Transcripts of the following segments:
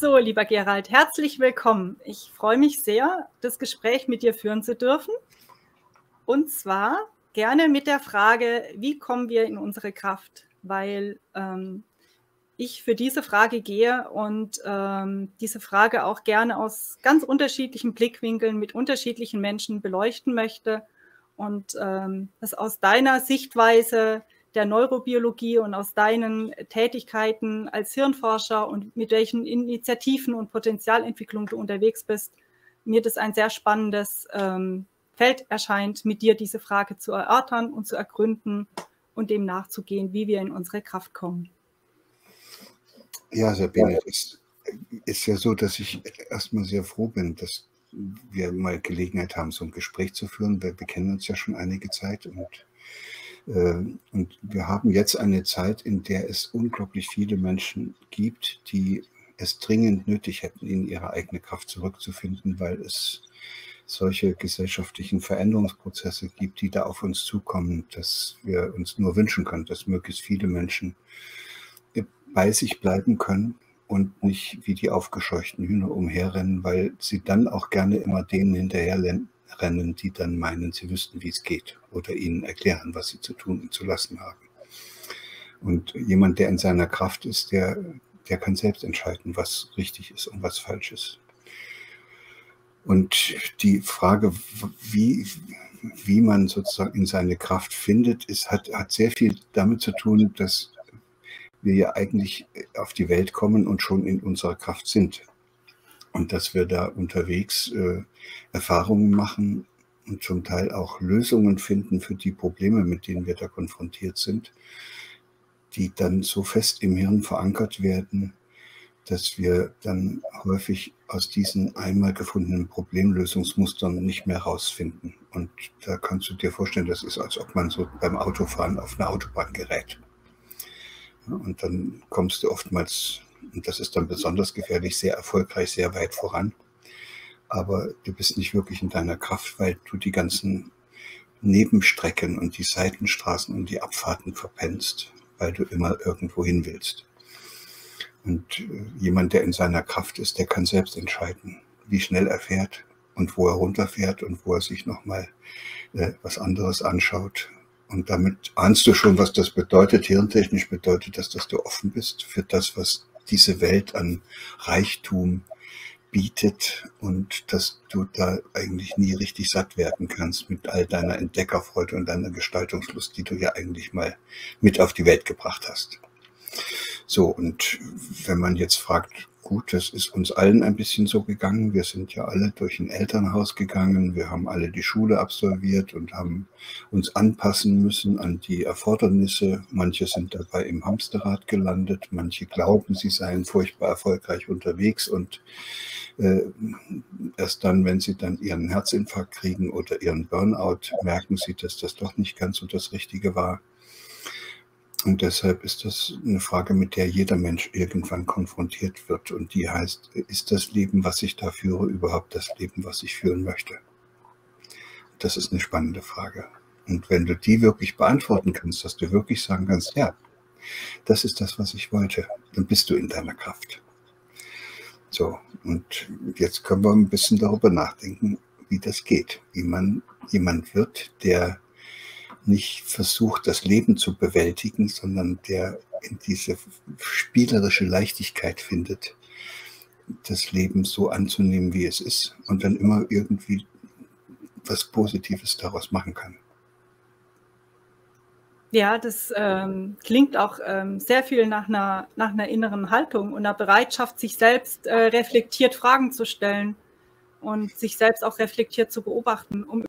So, lieber Gerald, herzlich willkommen. Ich freue mich sehr, das Gespräch mit dir führen zu dürfen. Und zwar gerne mit der Frage, wie kommen wir in unsere Kraft? Weil ähm, ich für diese Frage gehe und ähm, diese Frage auch gerne aus ganz unterschiedlichen Blickwinkeln mit unterschiedlichen Menschen beleuchten möchte und ähm, das aus deiner Sichtweise der Neurobiologie und aus deinen Tätigkeiten als Hirnforscher und mit welchen Initiativen und Potenzialentwicklung du unterwegs bist, mir das ein sehr spannendes ähm, Feld erscheint, mit dir diese Frage zu erörtern und zu ergründen und dem nachzugehen, wie wir in unsere Kraft kommen. Ja, Sabine, es ist ja so, dass ich erstmal sehr froh bin, dass wir mal Gelegenheit haben, so ein Gespräch zu führen. Wir, wir kennen uns ja schon einige Zeit und, und wir haben jetzt eine Zeit, in der es unglaublich viele Menschen gibt, die es dringend nötig hätten, in ihre eigene Kraft zurückzufinden, weil es solche gesellschaftlichen Veränderungsprozesse gibt, die da auf uns zukommen, dass wir uns nur wünschen können, dass möglichst viele Menschen bei sich bleiben können und nicht wie die aufgescheuchten Hühner umherrennen, weil sie dann auch gerne immer denen hinterherrennen, die dann meinen, sie wüssten, wie es geht oder ihnen erklären, was sie zu tun und zu lassen haben. Und jemand, der in seiner Kraft ist, der, der kann selbst entscheiden, was richtig ist und was falsch ist. Und die Frage, wie, wie man sozusagen in seine Kraft findet, ist, hat, hat sehr viel damit zu tun, dass wir ja eigentlich auf die Welt kommen und schon in unserer Kraft sind. Und dass wir da unterwegs äh, Erfahrungen machen und zum Teil auch Lösungen finden für die Probleme, mit denen wir da konfrontiert sind, die dann so fest im Hirn verankert werden, dass wir dann häufig aus diesen einmal gefundenen Problemlösungsmustern nicht mehr rausfinden. Und da kannst du dir vorstellen, das ist, als ob man so beim Autofahren auf eine Autobahn gerät. Und dann kommst du oftmals, und das ist dann besonders gefährlich, sehr erfolgreich, sehr weit voran. Aber du bist nicht wirklich in deiner Kraft, weil du die ganzen Nebenstrecken und die Seitenstraßen und die Abfahrten verpennst, weil du immer irgendwo hin willst. Und äh, jemand, der in seiner Kraft ist, der kann selbst entscheiden, wie schnell er fährt und wo er runterfährt und wo er sich nochmal äh, was anderes anschaut und damit ahnst du schon, was das bedeutet. Hirntechnisch bedeutet das, dass du offen bist für das, was diese Welt an Reichtum bietet und dass du da eigentlich nie richtig satt werden kannst mit all deiner Entdeckerfreude und deiner Gestaltungslust, die du ja eigentlich mal mit auf die Welt gebracht hast. So, und wenn man jetzt fragt, gut, das ist uns allen ein bisschen so gegangen. Wir sind ja alle durch ein Elternhaus gegangen. Wir haben alle die Schule absolviert und haben uns anpassen müssen an die Erfordernisse. Manche sind dabei im Hamsterrad gelandet. Manche glauben, sie seien furchtbar erfolgreich unterwegs und äh, erst dann, wenn sie dann ihren Herzinfarkt kriegen oder ihren Burnout, merken sie, dass das doch nicht ganz so das Richtige war. Und deshalb ist das eine Frage, mit der jeder Mensch irgendwann konfrontiert wird. Und die heißt, ist das Leben, was ich da führe, überhaupt das Leben, was ich führen möchte? Das ist eine spannende Frage. Und wenn du die wirklich beantworten kannst, dass du wirklich sagen kannst, ja, das ist das, was ich wollte, dann bist du in deiner Kraft. So, und jetzt können wir ein bisschen darüber nachdenken, wie das geht, wie man jemand wird, der nicht versucht, das Leben zu bewältigen, sondern der in diese spielerische Leichtigkeit findet, das Leben so anzunehmen, wie es ist und dann immer irgendwie was Positives daraus machen kann. Ja, das ähm, klingt auch ähm, sehr viel nach einer, nach einer inneren Haltung und einer Bereitschaft, sich selbst äh, reflektiert Fragen zu stellen und sich selbst auch reflektiert zu beobachten, um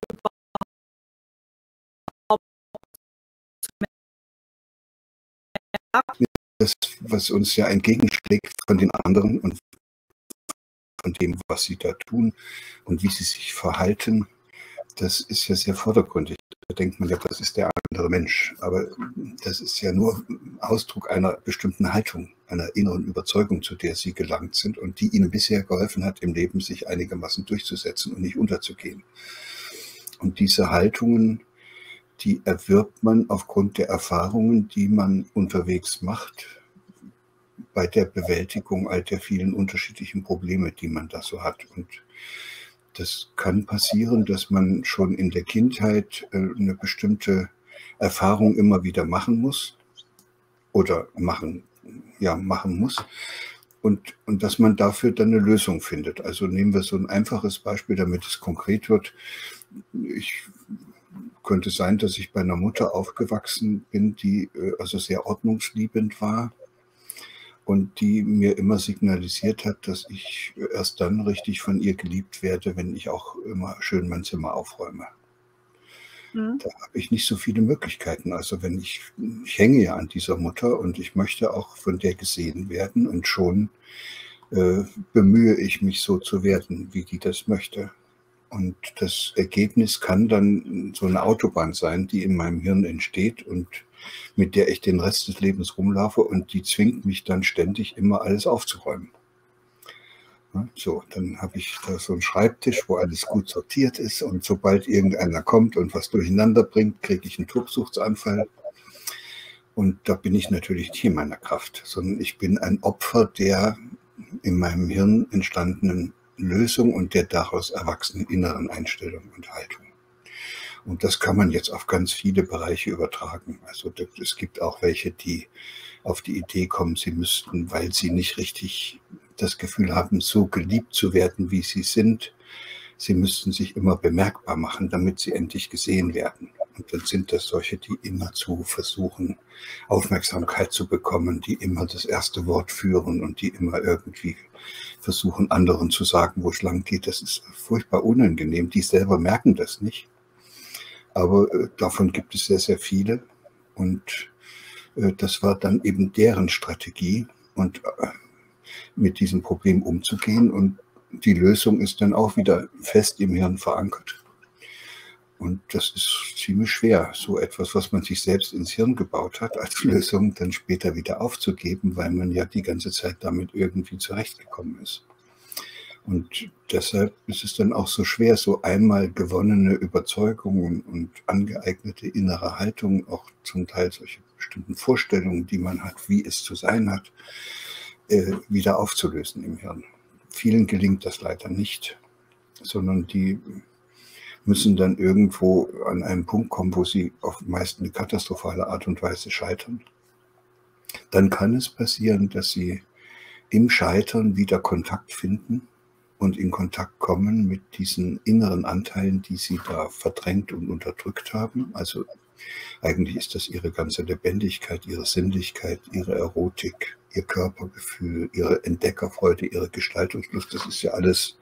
Das, was uns ja entgegenschlägt von den anderen und von dem, was sie da tun und wie sie sich verhalten, das ist ja sehr vordergründig. Da denkt man ja, das ist der andere Mensch. Aber das ist ja nur Ausdruck einer bestimmten Haltung, einer inneren Überzeugung, zu der sie gelangt sind und die ihnen bisher geholfen hat, im Leben sich einigermaßen durchzusetzen und nicht unterzugehen. Und diese Haltungen die erwirbt man aufgrund der Erfahrungen, die man unterwegs macht, bei der Bewältigung all der vielen unterschiedlichen Probleme, die man da so hat. Und das kann passieren, dass man schon in der Kindheit äh, eine bestimmte Erfahrung immer wieder machen muss oder machen, ja, machen muss. Und, und dass man dafür dann eine Lösung findet. Also nehmen wir so ein einfaches Beispiel, damit es konkret wird. Ich könnte sein, dass ich bei einer Mutter aufgewachsen bin, die äh, also sehr ordnungsliebend war und die mir immer signalisiert hat, dass ich erst dann richtig von ihr geliebt werde, wenn ich auch immer schön mein Zimmer aufräume. Mhm. Da habe ich nicht so viele Möglichkeiten. Also wenn ich, ich hänge ja an dieser Mutter und ich möchte auch von der gesehen werden und schon äh, bemühe ich mich so zu werden, wie die das möchte. Und das Ergebnis kann dann so eine Autobahn sein, die in meinem Hirn entsteht und mit der ich den Rest des Lebens rumlaufe und die zwingt mich dann ständig immer alles aufzuräumen. So, dann habe ich da so einen Schreibtisch, wo alles gut sortiert ist und sobald irgendeiner kommt und was durcheinander bringt, kriege ich einen Tobsuchtsanfall. Und da bin ich natürlich nicht in meiner Kraft, sondern ich bin ein Opfer der in meinem Hirn entstandenen Lösung und der daraus erwachsenen inneren Einstellung und Haltung. Und das kann man jetzt auf ganz viele Bereiche übertragen. Also es gibt auch welche, die auf die Idee kommen, sie müssten, weil sie nicht richtig das Gefühl haben, so geliebt zu werden, wie sie sind, sie müssten sich immer bemerkbar machen, damit sie endlich gesehen werden. Und dann sind das solche, die immer zu versuchen, Aufmerksamkeit zu bekommen, die immer das erste Wort führen und die immer irgendwie versuchen, anderen zu sagen, wo es lang geht. Das ist furchtbar unangenehm. Die selber merken das nicht. Aber äh, davon gibt es sehr, sehr viele. Und äh, das war dann eben deren Strategie und äh, mit diesem Problem umzugehen. Und die Lösung ist dann auch wieder fest im Hirn verankert. Und das ist ziemlich schwer, so etwas, was man sich selbst ins Hirn gebaut hat, als Lösung dann später wieder aufzugeben, weil man ja die ganze Zeit damit irgendwie zurechtgekommen ist. Und deshalb ist es dann auch so schwer, so einmal gewonnene Überzeugungen und angeeignete innere Haltung, auch zum Teil solche bestimmten Vorstellungen, die man hat, wie es zu sein hat, äh, wieder aufzulösen im Hirn. Vielen gelingt das leider nicht, sondern die müssen dann irgendwo an einen Punkt kommen, wo sie auf meist eine katastrophale Art und Weise scheitern. Dann kann es passieren, dass sie im Scheitern wieder Kontakt finden und in Kontakt kommen mit diesen inneren Anteilen, die sie da verdrängt und unterdrückt haben. Also eigentlich ist das ihre ganze Lebendigkeit, ihre Sinnlichkeit, ihre Erotik, ihr Körpergefühl, ihre Entdeckerfreude, ihre Gestaltungslust. Das ist ja alles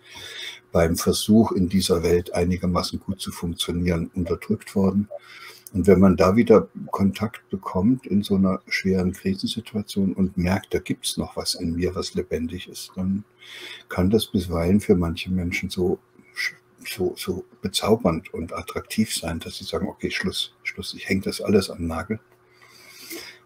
beim Versuch, in dieser Welt einigermaßen gut zu funktionieren, unterdrückt worden. Und wenn man da wieder Kontakt bekommt in so einer schweren Krisensituation und merkt, da gibt es noch was in mir, was lebendig ist, dann kann das bisweilen für manche Menschen so, so, so bezaubernd und attraktiv sein, dass sie sagen, okay, Schluss, Schluss, ich hänge das alles am Nagel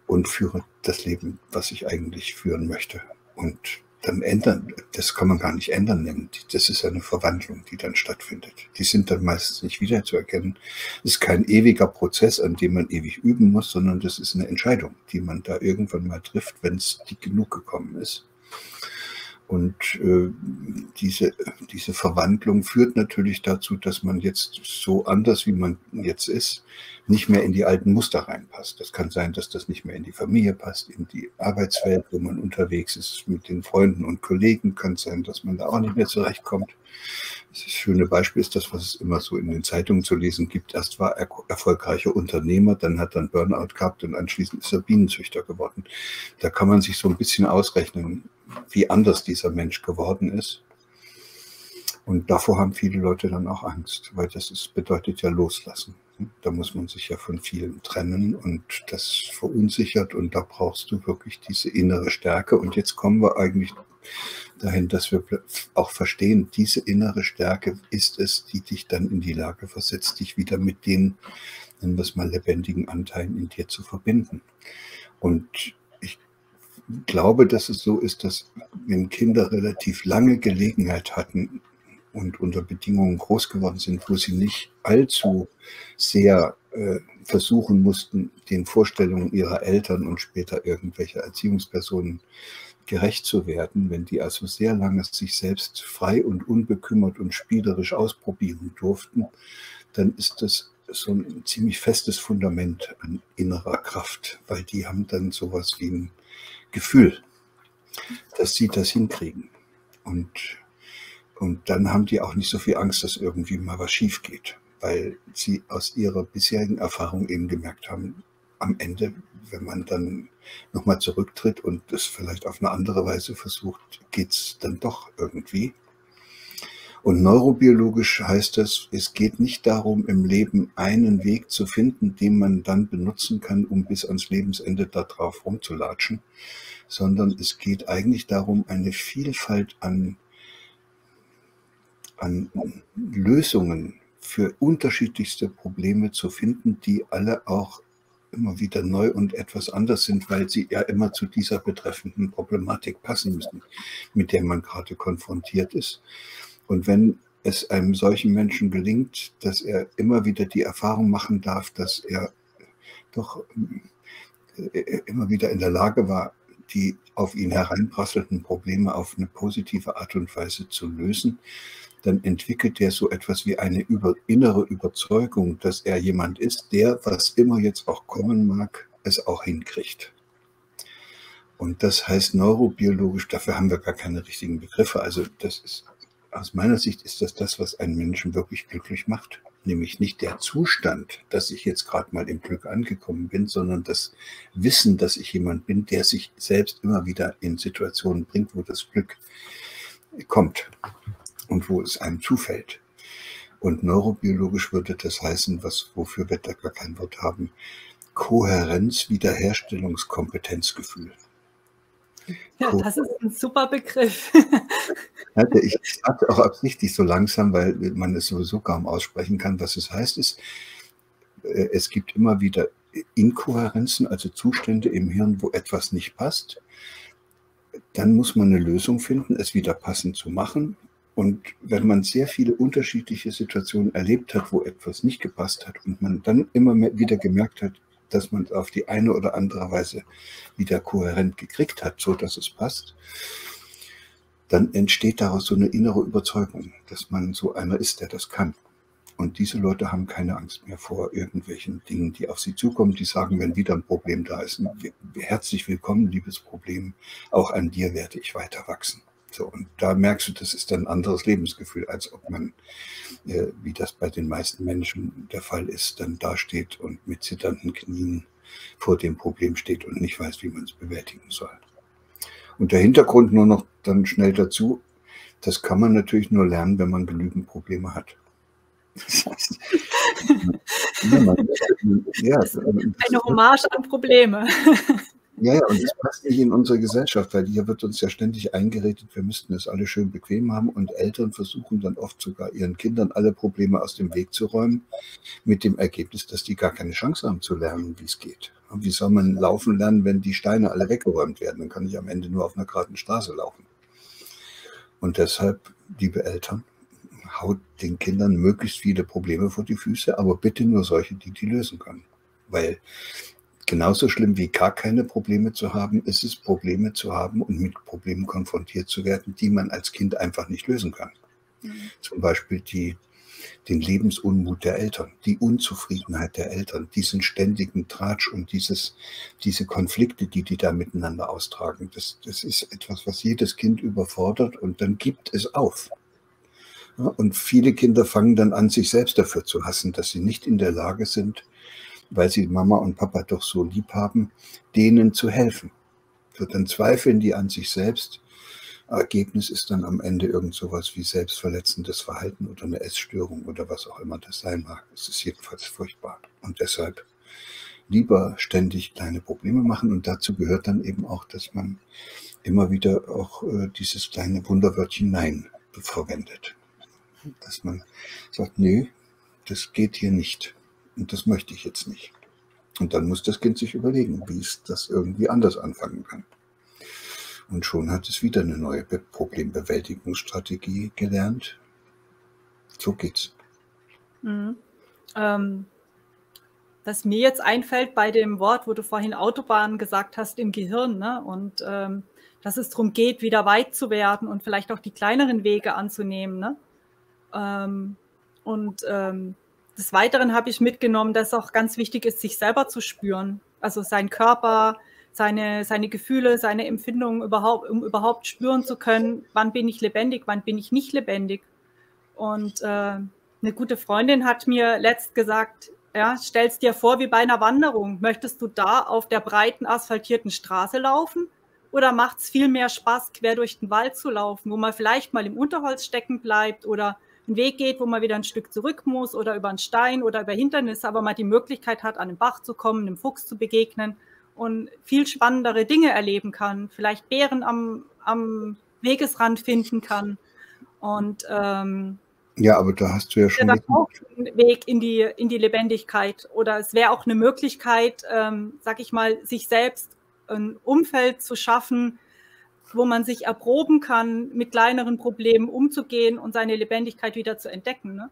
und führe das Leben, was ich eigentlich führen möchte. Und dann ändern, das kann man gar nicht ändern Das ist eine Verwandlung, die dann stattfindet. Die sind dann meistens nicht wiederzuerkennen. Es ist kein ewiger Prozess, an dem man ewig üben muss, sondern das ist eine Entscheidung, die man da irgendwann mal trifft, wenn es die genug gekommen ist. Und äh, diese, diese Verwandlung führt natürlich dazu, dass man jetzt so anders, wie man jetzt ist, nicht mehr in die alten Muster reinpasst. Das kann sein, dass das nicht mehr in die Familie passt, in die Arbeitswelt, wo man unterwegs ist mit den Freunden und Kollegen. Kann sein, dass man da auch nicht mehr zurechtkommt. Das schöne Beispiel ist das, was es immer so in den Zeitungen zu lesen gibt. Erst war er erfolgreicher Unternehmer, dann hat er einen Burnout gehabt und anschließend ist er Bienenzüchter geworden. Da kann man sich so ein bisschen ausrechnen, wie anders dieser Mensch geworden ist. Und davor haben viele Leute dann auch Angst, weil das ist, bedeutet ja loslassen. Da muss man sich ja von vielen trennen und das verunsichert und da brauchst du wirklich diese innere Stärke. Und jetzt kommen wir eigentlich dahin, dass wir auch verstehen, diese innere Stärke ist es, die dich dann in die Lage versetzt, dich wieder mit den, nennen wir es mal, lebendigen Anteilen in dir zu verbinden. Und ich glaube, dass es so ist, dass wenn Kinder relativ lange Gelegenheit hatten, und unter Bedingungen groß geworden sind, wo sie nicht allzu sehr äh, versuchen mussten, den Vorstellungen ihrer Eltern und später irgendwelcher Erziehungspersonen gerecht zu werden, wenn die also sehr lange sich selbst frei und unbekümmert und spielerisch ausprobieren durften, dann ist das so ein ziemlich festes Fundament an innerer Kraft, weil die haben dann sowas wie ein Gefühl, dass sie das hinkriegen. Und, und dann haben die auch nicht so viel Angst, dass irgendwie mal was schief geht, weil sie aus ihrer bisherigen Erfahrung eben gemerkt haben, am Ende, wenn man dann nochmal zurücktritt und das vielleicht auf eine andere Weise versucht, geht es dann doch irgendwie. Und neurobiologisch heißt das, es geht nicht darum, im Leben einen Weg zu finden, den man dann benutzen kann, um bis ans Lebensende darauf rumzulatschen, sondern es geht eigentlich darum, eine Vielfalt an, an Lösungen für unterschiedlichste Probleme zu finden, die alle auch immer wieder neu und etwas anders sind, weil sie ja immer zu dieser betreffenden Problematik passen müssen, mit der man gerade konfrontiert ist. Und wenn es einem solchen Menschen gelingt, dass er immer wieder die Erfahrung machen darf, dass er doch äh, immer wieder in der Lage war, die auf ihn hereinprasselnden Probleme auf eine positive Art und Weise zu lösen, dann entwickelt er so etwas wie eine über, innere Überzeugung, dass er jemand ist, der, was immer jetzt auch kommen mag, es auch hinkriegt. Und das heißt neurobiologisch, dafür haben wir gar keine richtigen Begriffe. Also das ist, aus meiner Sicht ist das das, was einen Menschen wirklich glücklich macht. Nämlich nicht der Zustand, dass ich jetzt gerade mal im Glück angekommen bin, sondern das Wissen, dass ich jemand bin, der sich selbst immer wieder in Situationen bringt, wo das Glück kommt und wo es einem zufällt. Und neurobiologisch würde das heißen, was, wofür wir da gar kein Wort haben, Kohärenz, Wiederherstellungskompetenzgefühl. Ja, das ist ein super Begriff. ich sage auch absichtlich so langsam, weil man es sowieso kaum aussprechen kann. Was es heißt, ist, äh, es gibt immer wieder Inkohärenzen, also Zustände im Hirn, wo etwas nicht passt. Dann muss man eine Lösung finden, es wieder passend zu machen. Und wenn man sehr viele unterschiedliche Situationen erlebt hat, wo etwas nicht gepasst hat und man dann immer wieder gemerkt hat, dass man es auf die eine oder andere Weise wieder kohärent gekriegt hat, so dass es passt, dann entsteht daraus so eine innere Überzeugung, dass man so einer ist, der das kann. Und diese Leute haben keine Angst mehr vor irgendwelchen Dingen, die auf sie zukommen. Die sagen, wenn wieder ein Problem da ist, herzlich willkommen, liebes Problem, auch an dir werde ich weiter wachsen. So, und da merkst du, das ist ein anderes Lebensgefühl, als ob man, äh, wie das bei den meisten Menschen der Fall ist, dann dasteht und mit zitternden Knien vor dem Problem steht und nicht weiß, wie man es bewältigen soll. Und der Hintergrund nur noch dann schnell dazu, das kann man natürlich nur lernen, wenn man genügend Probleme hat. Das heißt, ja, man, ja, Eine Hommage an Probleme. Ja, ja, und das passt nicht in unsere Gesellschaft, weil hier wird uns ja ständig eingeredet, wir müssten es alle schön bequem haben und Eltern versuchen dann oft sogar ihren Kindern alle Probleme aus dem Weg zu räumen, mit dem Ergebnis, dass die gar keine Chance haben zu lernen, wie es geht. Und wie soll man laufen lernen, wenn die Steine alle weggeräumt werden? Dann kann ich am Ende nur auf einer geraden Straße laufen. Und deshalb, liebe Eltern, haut den Kindern möglichst viele Probleme vor die Füße, aber bitte nur solche, die die lösen können. Weil genauso schlimm wie gar keine Probleme zu haben, ist es, Probleme zu haben und mit Problemen konfrontiert zu werden, die man als Kind einfach nicht lösen kann. Mhm. Zum Beispiel die, den Lebensunmut der Eltern, die Unzufriedenheit der Eltern, diesen ständigen Tratsch und dieses, diese Konflikte, die die da miteinander austragen. Das, das ist etwas, was jedes Kind überfordert und dann gibt es auf. Ja, und viele Kinder fangen dann an, sich selbst dafür zu hassen, dass sie nicht in der Lage sind, weil sie Mama und Papa doch so lieb haben, denen zu helfen. So, dann zweifeln die an sich selbst. Ergebnis ist dann am Ende irgend sowas wie selbstverletzendes Verhalten oder eine Essstörung oder was auch immer das sein mag. Es ist jedenfalls furchtbar. Und deshalb lieber ständig kleine Probleme machen. Und dazu gehört dann eben auch, dass man immer wieder auch äh, dieses kleine Wunderwörtchen Nein verwendet. Dass man sagt, nee, das geht hier nicht. Und das möchte ich jetzt nicht. Und dann muss das Kind sich überlegen, wie es das irgendwie anders anfangen kann. Und schon hat es wieder eine neue Problembewältigungsstrategie gelernt. So geht's. Mhm. Ähm, was mir jetzt einfällt bei dem Wort, wo du vorhin Autobahn gesagt hast im Gehirn, ne? und ähm, dass es darum geht, wieder weit zu werden und vielleicht auch die kleineren Wege anzunehmen. Ne? Ähm, und ähm, des Weiteren habe ich mitgenommen, dass auch ganz wichtig ist, sich selber zu spüren. Also seinen Körper, seine, seine Gefühle, seine Empfindungen überhaupt, um überhaupt spüren zu können, wann bin ich lebendig, wann bin ich nicht lebendig. Und äh, eine gute Freundin hat mir letzt gesagt, ja, stellst dir vor wie bei einer Wanderung. Möchtest du da auf der breiten asphaltierten Straße laufen oder macht es viel mehr Spaß, quer durch den Wald zu laufen, wo man vielleicht mal im Unterholz stecken bleibt oder einen Weg geht, wo man wieder ein Stück zurück muss oder über einen Stein oder über Hindernisse, aber man die Möglichkeit hat, an den Bach zu kommen, einem Fuchs zu begegnen und viel spannendere Dinge erleben kann, vielleicht Bären am, am Wegesrand finden kann. Und ähm, ja, aber da hast du ja schon. Auch ein Weg in die, in die Lebendigkeit. Oder es wäre auch eine Möglichkeit, ähm, sag ich mal, sich selbst ein Umfeld zu schaffen, wo man sich erproben kann, mit kleineren Problemen umzugehen und seine Lebendigkeit wieder zu entdecken. Ne?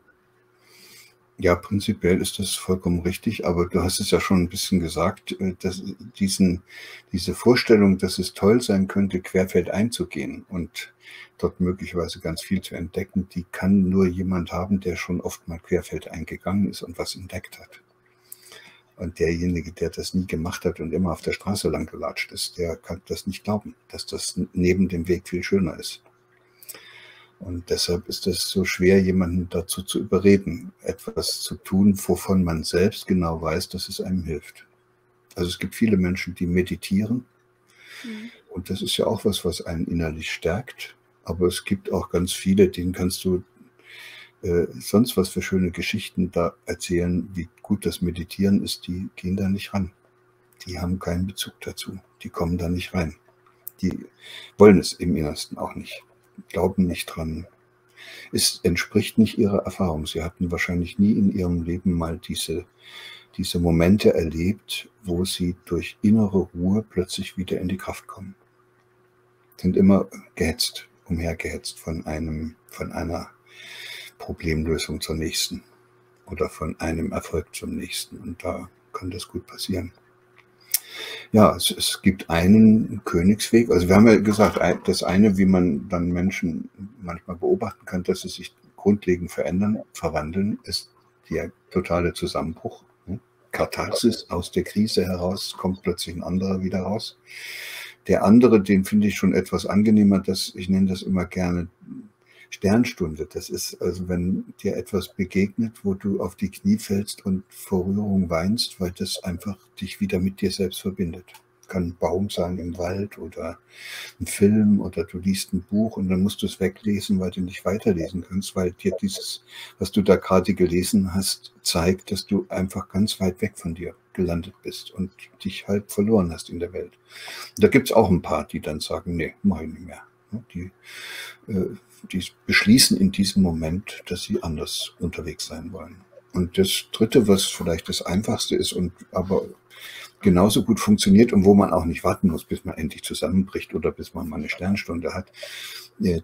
Ja, prinzipiell ist das vollkommen richtig, aber du hast es ja schon ein bisschen gesagt, äh, dass diesen, diese Vorstellung, dass es toll sein könnte, querfeld einzugehen und dort möglicherweise ganz viel zu entdecken, die kann nur jemand haben, der schon oft mal querfeld eingegangen ist und was entdeckt hat. Und derjenige, der das nie gemacht hat und immer auf der Straße lang gelatscht ist, der kann das nicht glauben, dass das neben dem Weg viel schöner ist. Und deshalb ist es so schwer, jemanden dazu zu überreden, etwas zu tun, wovon man selbst genau weiß, dass es einem hilft. Also es gibt viele Menschen, die meditieren. Mhm. Und das ist ja auch was, was einen innerlich stärkt. Aber es gibt auch ganz viele, denen kannst du äh, sonst was für schöne Geschichten da erzählen, wie gut das Meditieren ist, die gehen da nicht ran. Die haben keinen Bezug dazu. Die kommen da nicht rein. Die wollen es im Innersten auch nicht, glauben nicht dran. Es entspricht nicht ihrer Erfahrung. Sie hatten wahrscheinlich nie in ihrem Leben mal diese, diese Momente erlebt, wo sie durch innere Ruhe plötzlich wieder in die Kraft kommen. Sind immer gehetzt, umhergehetzt von einem, von einer Problemlösung zur nächsten oder von einem Erfolg zum nächsten. Und da kann das gut passieren. Ja, es, es, gibt einen Königsweg. Also wir haben ja gesagt, das eine, wie man dann Menschen manchmal beobachten kann, dass sie sich grundlegend verändern, verwandeln, ist der totale Zusammenbruch. Ne? Katharsis aus der Krise heraus kommt plötzlich ein anderer wieder raus. Der andere, den finde ich schon etwas angenehmer, dass ich nenne das immer gerne Sternstunde. Das ist also, wenn dir etwas begegnet, wo du auf die Knie fällst und vor Rührung weinst, weil das einfach dich wieder mit dir selbst verbindet. Kann ein Baum sein im Wald oder ein Film oder du liest ein Buch und dann musst du es weglesen, weil du nicht weiterlesen kannst, weil dir dieses, was du da gerade gelesen hast, zeigt, dass du einfach ganz weit weg von dir gelandet bist und dich halb verloren hast in der Welt. Und da gibt es auch ein paar, die dann sagen, nee, mach ich nicht mehr. Die äh, die beschließen in diesem Moment, dass sie anders unterwegs sein wollen. Und das Dritte, was vielleicht das Einfachste ist und aber genauso gut funktioniert und wo man auch nicht warten muss, bis man endlich zusammenbricht oder bis man mal eine Sternstunde hat,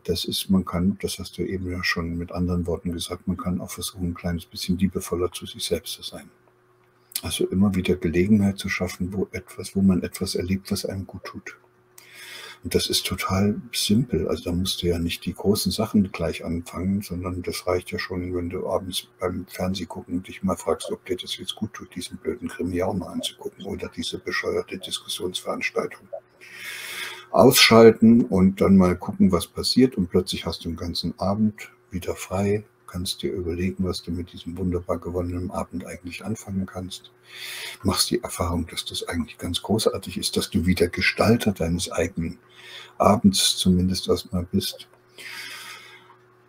das ist, man kann, das hast du eben ja schon mit anderen Worten gesagt, man kann auch versuchen, ein kleines bisschen liebevoller zu sich selbst zu sein. Also immer wieder Gelegenheit zu schaffen, wo etwas, wo man etwas erlebt, was einem gut tut. Und das ist total simpel. Also da musst du ja nicht die großen Sachen gleich anfangen, sondern das reicht ja schon, wenn du abends beim Fernsehgucken dich mal fragst, ob dir das jetzt gut tut, diesen blöden Krimi auch mal anzugucken oder diese bescheuerte Diskussionsveranstaltung. Ausschalten und dann mal gucken, was passiert und plötzlich hast du den ganzen Abend wieder frei, kannst dir überlegen, was du mit diesem wunderbar gewonnenen Abend eigentlich anfangen kannst. Machst die Erfahrung, dass das eigentlich ganz großartig ist, dass du wieder Gestalter deines eigenen Abends zumindest erstmal bist.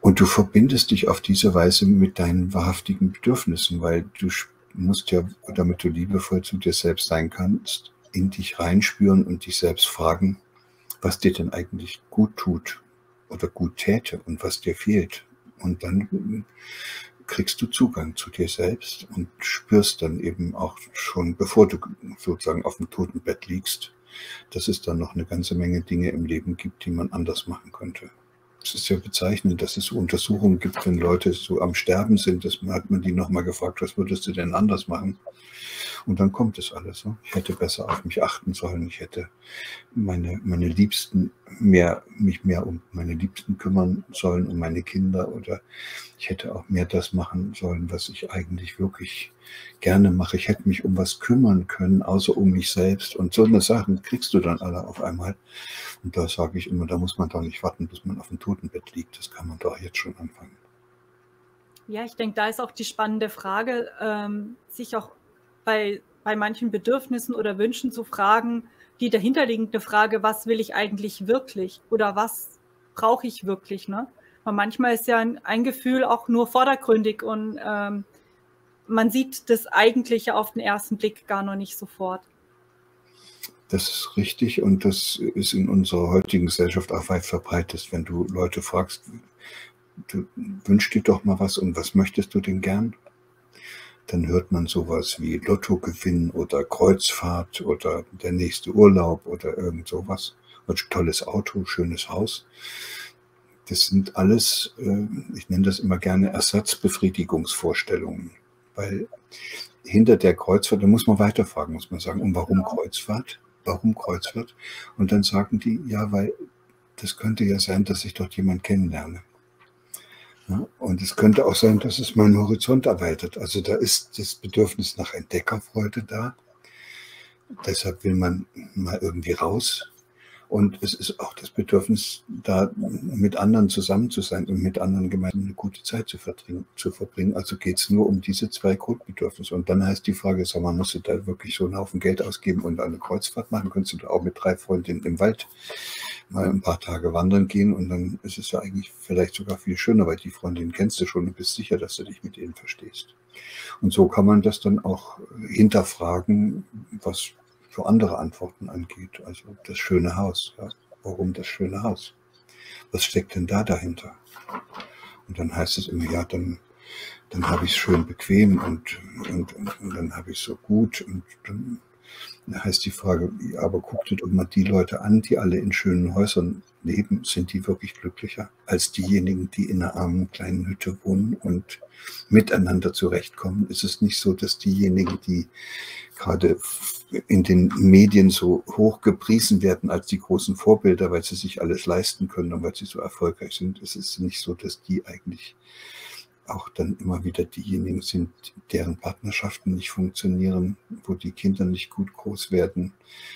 Und du verbindest dich auf diese Weise mit deinen wahrhaftigen Bedürfnissen, weil du musst ja, damit du liebevoll zu dir selbst sein kannst, in dich reinspüren und dich selbst fragen, was dir denn eigentlich gut tut oder gut täte und was dir fehlt. Und dann kriegst du Zugang zu dir selbst und spürst dann eben auch schon, bevor du sozusagen auf dem Totenbett liegst, dass es dann noch eine ganze Menge Dinge im Leben gibt, die man anders machen könnte. Es ist ja bezeichnend, dass es so Untersuchungen gibt, wenn Leute so am Sterben sind, das hat man die nochmal gefragt, was würdest du denn anders machen? Und dann kommt es alles. So. Ich hätte besser auf mich achten sollen. Ich hätte meine, meine Liebsten mehr, mich mehr um meine Liebsten kümmern sollen, um meine Kinder oder ich hätte auch mehr das machen sollen, was ich eigentlich wirklich gerne mache. Ich hätte mich um was kümmern können, außer um mich selbst. Und so eine Sachen kriegst du dann alle auf einmal. Und da sage ich immer, da muss man doch nicht warten, bis man auf dem Totenbett liegt. Das kann man doch jetzt schon anfangen. Ja, ich denke, da ist auch die spannende Frage, ähm, sich auch bei, bei manchen Bedürfnissen oder Wünschen zu fragen, die dahinterliegende Frage, was will ich eigentlich wirklich oder was brauche ich wirklich? Ne? Weil manchmal ist ja ein, ein Gefühl auch nur vordergründig und ähm, man sieht das Eigentliche auf den ersten Blick gar noch nicht sofort. Das ist richtig und das ist in unserer heutigen Gesellschaft auch weit verbreitet. Wenn du Leute fragst, du wünschst dir doch mal was und was möchtest du denn gern? Dann hört man sowas wie Lottogewinn oder Kreuzfahrt oder der nächste Urlaub oder irgend sowas. Ein tolles Auto, schönes Haus. Das sind alles, äh, ich nenne das immer gerne Ersatzbefriedigungsvorstellungen, weil hinter der Kreuzfahrt, da muss man weiterfragen, muss man sagen, und warum Kreuzfahrt? Warum Kreuzfahrt? Und dann sagen die, ja, weil das könnte ja sein, dass ich dort jemand kennenlerne. Und es könnte auch sein, dass es meinen Horizont erweitert. Also da ist das Bedürfnis nach Entdeckerfreude da. Deshalb will man mal irgendwie raus. Und es ist auch das Bedürfnis, da mit anderen zusammen zu sein und mit anderen gemeinsam eine gute Zeit zu, zu verbringen. Also geht es nur um diese zwei Grundbedürfnisse. Und dann heißt die Frage, sag mal, musst du da wirklich so einen Haufen Geld ausgeben und eine Kreuzfahrt machen? Könntest du da auch mit drei Freundinnen im Wald mal ein paar Tage wandern gehen und dann ist es ja eigentlich vielleicht sogar viel schöner, weil die Freundinnen kennst du schon und bist sicher, dass du dich mit ihnen verstehst. Und so kann man das dann auch hinterfragen, was für andere Antworten angeht. Also das schöne Haus. Ja. Warum das schöne Haus? Was steckt denn da dahinter? Und dann heißt es immer, ja, dann, dann habe ich es schön bequem und, und, und, und dann habe ich es so gut und dann da heißt die Frage, aber guckt doch mal die Leute an, die alle in schönen Häusern leben, sind die wirklich glücklicher als diejenigen, die in einer armen kleinen Hütte wohnen und miteinander zurechtkommen? Ist es nicht so, dass diejenigen, die gerade in den Medien so hoch gepriesen werden als die großen Vorbilder, weil sie sich alles leisten können und weil sie so erfolgreich sind, ist es nicht so, dass die eigentlich auch dann immer wieder diejenigen sind, deren Partnerschaften nicht funktionieren, wo die Kinder nicht gut groß werden,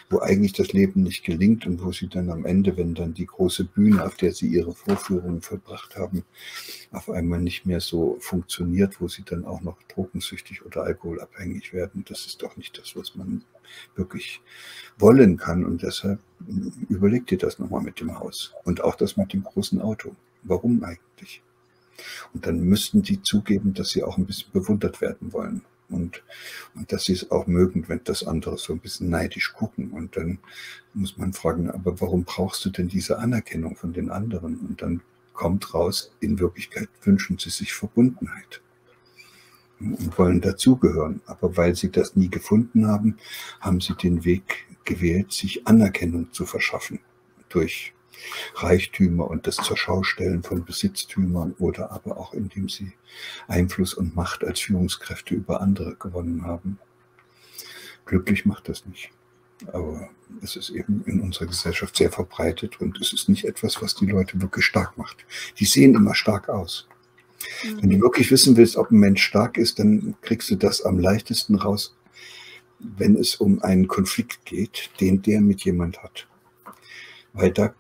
wo eigentlich das Leben nicht gelingt und wo sie dann am Ende, wenn dann die große Bühne, auf der sie ihre Vorführungen verbracht haben, auf einmal nicht mehr so funktioniert, wo sie dann auch noch drogensüchtig oder alkoholabhängig werden. Das ist doch nicht das, was man wirklich wollen kann. Und deshalb überlegt ihr das nochmal mit dem Haus und auch das mit dem großen Auto. Warum eigentlich? Und dann müssten die zugeben, dass sie auch ein bisschen bewundert werden wollen. Und, und dass sie es auch mögen, wenn das andere so ein bisschen neidisch gucken. Und dann muss man fragen, aber warum brauchst du denn diese Anerkennung von den anderen? Und dann kommt raus, in Wirklichkeit wünschen sie sich Verbundenheit und wollen dazugehören. Aber weil sie das nie gefunden haben, haben sie den Weg gewählt, sich Anerkennung zu verschaffen durch Reichtümer und das Zurschaustellen von Besitztümern oder aber auch indem sie Einfluss und Macht als Führungskräfte über andere gewonnen haben. Glücklich macht das nicht. Aber es ist eben in unserer Gesellschaft sehr verbreitet und es ist nicht etwas, was die Leute wirklich stark macht. Die sehen immer stark aus. Wenn du mhm. wirklich wissen willst, ob ein Mensch stark ist, dann kriegst du das am leichtesten raus, wenn es um einen Konflikt geht, den der mit jemand hat. Weil da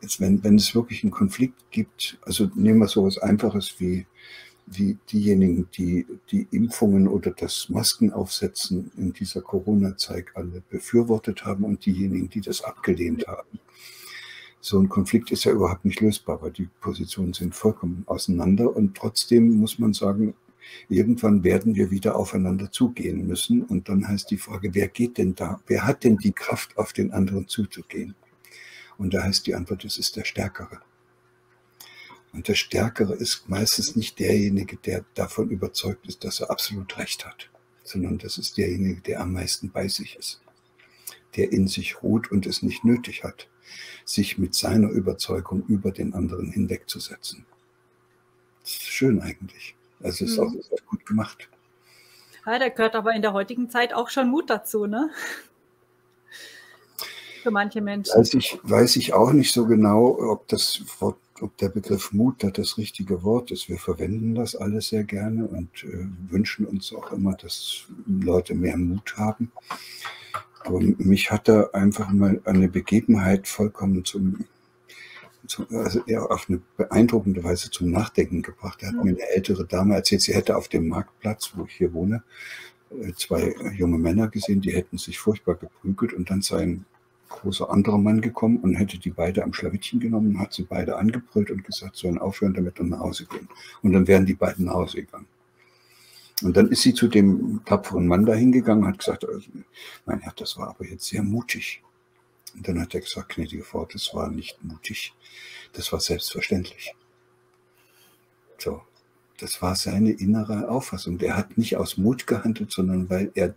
jetzt, wenn, wenn es wirklich einen Konflikt gibt, also nehmen wir so etwas Einfaches wie, wie diejenigen, die die Impfungen oder das Maskenaufsetzen in dieser Corona-Zeit alle befürwortet haben und diejenigen, die das abgelehnt haben. So ein Konflikt ist ja überhaupt nicht lösbar, weil die Positionen sind vollkommen auseinander und trotzdem muss man sagen, irgendwann werden wir wieder aufeinander zugehen müssen und dann heißt die Frage, wer geht denn da, wer hat denn die Kraft, auf den anderen zuzugehen? Und da heißt die Antwort, es ist der Stärkere. Und der Stärkere ist meistens nicht derjenige, der davon überzeugt ist, dass er absolut recht hat, sondern das ist derjenige, der am meisten bei sich ist, der in sich ruht und es nicht nötig hat, sich mit seiner Überzeugung über den anderen hinwegzusetzen. Das ist schön eigentlich. Also es ist auch mhm. sehr gut gemacht. Ja, da gehört aber in der heutigen Zeit auch schon Mut dazu, ne? Für manche Menschen. Weiß ich, weiß ich auch nicht so genau, ob das Wort, ob der Begriff Mut da das richtige Wort ist. Wir verwenden das alles sehr gerne und äh, wünschen uns auch immer, dass Leute mehr Mut haben. Aber mich hat da einfach mal eine Begebenheit vollkommen zum, zum also eher auf eine beeindruckende Weise zum Nachdenken gebracht. Da hat mir eine ältere Dame erzählt, sie hätte auf dem Marktplatz, wo ich hier wohne, äh, zwei junge Männer gesehen, die hätten sich furchtbar geprügelt und dann sei großer anderer Mann gekommen und hätte die beide am Schlawittchen genommen, hat sie beide angebrüllt und gesagt, sollen aufhören damit und nach Hause gehen. Und dann wären die beiden nach Hause gegangen. Und dann ist sie zu dem tapferen Mann da hingegangen und hat gesagt, also, mein Herr, das war aber jetzt sehr mutig. Und dann hat er gesagt, gnädige Frau, das war nicht mutig, das war selbstverständlich. So, das war seine innere Auffassung. Der hat nicht aus Mut gehandelt, sondern weil er,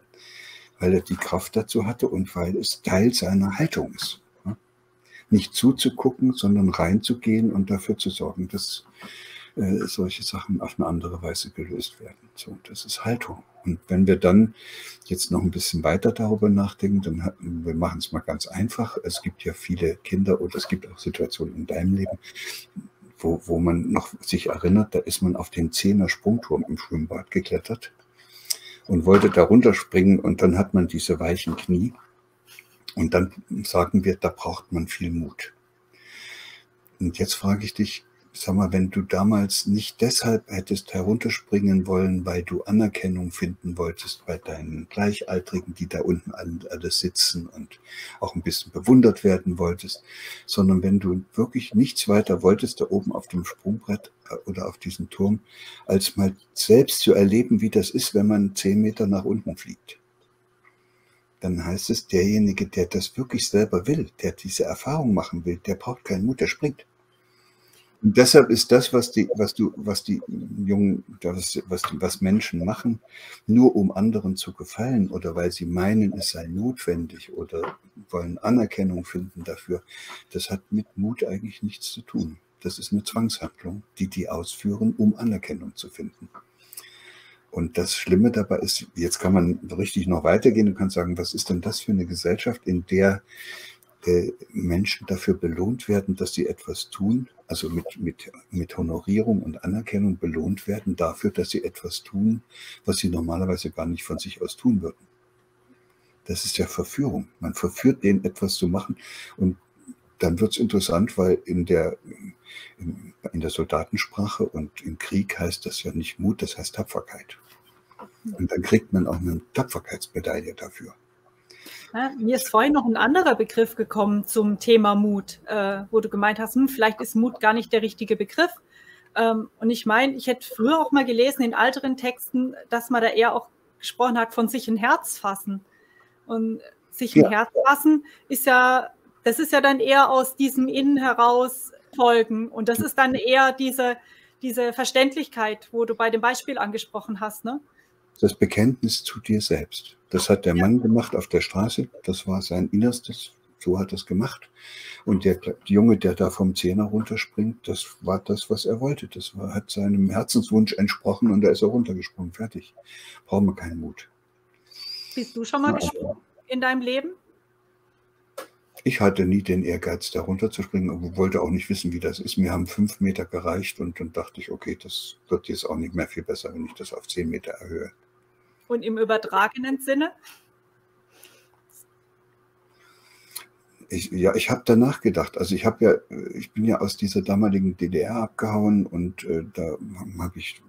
weil er die Kraft dazu hatte und weil es Teil seiner Haltung ist. Nicht zuzugucken, sondern reinzugehen und dafür zu sorgen, dass äh, solche Sachen auf eine andere Weise gelöst werden. So, das ist Haltung. Und wenn wir dann jetzt noch ein bisschen weiter darüber nachdenken, dann wir machen es mal ganz einfach. Es gibt ja viele Kinder oder es gibt auch Situationen in deinem Leben, wo, wo man noch sich erinnert, da ist man auf den Zehner Sprungturm im Schwimmbad geklettert und wollte da runterspringen und dann hat man diese weichen Knie und dann sagen wir, da braucht man viel Mut. Und jetzt frage ich dich, sag mal, wenn du damals nicht deshalb hättest herunterspringen wollen, weil du Anerkennung finden wolltest bei deinen Gleichaltrigen, die da unten alle sitzen und auch ein bisschen bewundert werden wolltest, sondern wenn du wirklich nichts weiter wolltest, da oben auf dem Sprungbrett äh, oder auf diesem Turm, als mal selbst zu erleben, wie das ist, wenn man zehn Meter nach unten fliegt. Dann heißt es, derjenige, der das wirklich selber will, der diese Erfahrung machen will, der braucht keinen Mut, der springt. Und deshalb ist das, was die, was du, was die Jungen, was, was, was Menschen machen, nur um anderen zu gefallen oder weil sie meinen, es sei notwendig oder wollen Anerkennung finden dafür, das hat mit Mut eigentlich nichts zu tun. Das ist eine Zwangshandlung, die die ausführen, um Anerkennung zu finden. Und das Schlimme dabei ist, jetzt kann man richtig noch weitergehen und kann sagen, was ist denn das für eine Gesellschaft, in der Menschen dafür belohnt werden, dass sie etwas tun, also mit, mit, mit Honorierung und Anerkennung belohnt werden dafür, dass sie etwas tun, was sie normalerweise gar nicht von sich aus tun würden. Das ist ja Verführung. Man verführt den, etwas zu machen. Und dann wird es interessant, weil in der, in der Soldatensprache und im Krieg heißt das ja nicht Mut, das heißt Tapferkeit. Und dann kriegt man auch eine Tapferkeitsmedaille dafür. Ja, mir ist vorhin noch ein anderer Begriff gekommen zum Thema Mut, äh, wo du gemeint hast, hm, vielleicht ist Mut gar nicht der richtige Begriff. Ähm, und ich meine, ich hätte früher auch mal gelesen in älteren Texten, dass man da eher auch gesprochen hat von sich ein Herz fassen. Und sich ein ja. Herz fassen ist ja, das ist ja dann eher aus diesem Innen heraus folgen. Und das ist dann eher diese, diese Verständlichkeit, wo du bei dem Beispiel angesprochen hast. Ne? Das Bekenntnis zu dir selbst. Das hat der. Mann gemacht auf der Straße. Das war sein Innerstes. So hat er es gemacht. Und der Junge, der da vom Zehner runterspringt, das war das, was er wollte. Das war, hat seinem Herzenswunsch entsprochen und da ist er runtergesprungen. Fertig. Brauchen wir keinen Mut. Bist du schon mal gesprungen in deinem Leben? Ich hatte nie den Ehrgeiz, da runterzuspringen, aber wollte auch nicht wissen, wie das ist. Mir haben fünf Meter gereicht und dann dachte ich, okay, das wird jetzt auch nicht mehr viel besser, wenn ich das auf zehn Meter erhöhe. Und im übertragenen Sinne? Ich, ja, ich habe danach gedacht. Also ich habe ja, ich bin ja aus dieser damaligen DDR abgehauen und äh, da habe ich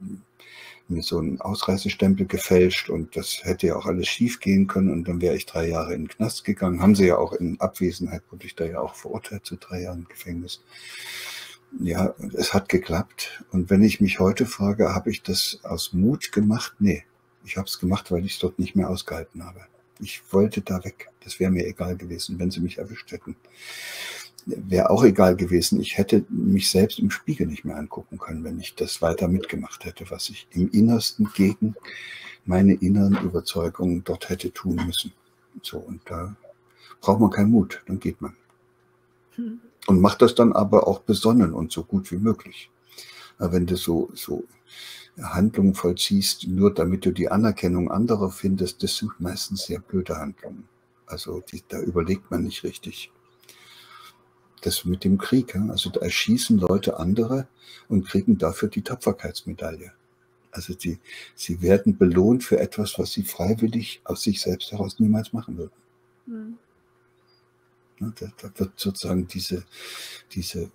mir so einen Ausreisestempel gefälscht und das hätte ja auch alles schief gehen können und dann wäre ich drei Jahre in den Knast gegangen. Haben sie ja auch in Abwesenheit, wurde ich da ja auch verurteilt zu drei Jahren Gefängnis. Ja, es hat geklappt. Und wenn ich mich heute frage, habe ich das aus Mut gemacht? Nee, ich habe es gemacht, weil ich es dort nicht mehr ausgehalten habe. Ich wollte da weg. Das wäre mir egal gewesen, wenn sie mich erwischt hätten. Wäre auch egal gewesen. Ich hätte mich selbst im Spiegel nicht mehr angucken können, wenn ich das weiter mitgemacht hätte, was ich im Innersten gegen meine inneren Überzeugungen dort hätte tun müssen. So, und da braucht man keinen Mut, dann geht man. Hm. Und macht das dann aber auch besonnen und so gut wie möglich. Wenn du so, so Handlungen vollziehst, nur damit du die Anerkennung anderer findest, das sind meistens sehr blöde Handlungen. Also die, da überlegt man nicht richtig. Das mit dem Krieg, also da erschießen Leute andere und kriegen dafür die Tapferkeitsmedaille. Also die, sie werden belohnt für etwas, was sie freiwillig aus sich selbst heraus niemals machen würden. Mhm. Da, da, wird sozusagen diese, diese